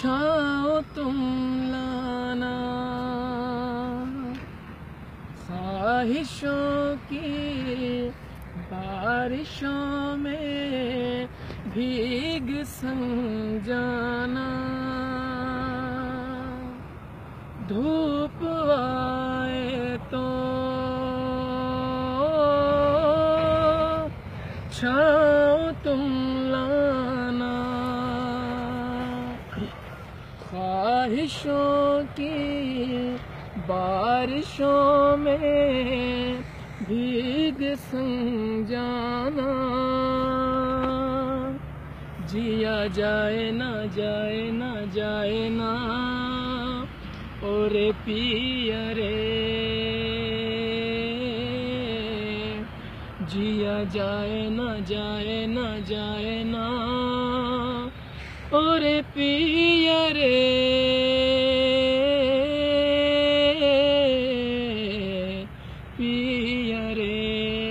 छाओ तुम लाना। ख्वाहिशों की बारिशों में भीग संग धूप आए तो छाओ तुम लाना। ख्वाहिशों की, बारिशों में भीग संग जाना जिया जाए ना जाए ना जाए ना और पिया रे जिया जाए ना जाए ना जाए ना और पिया रे। पिया रे।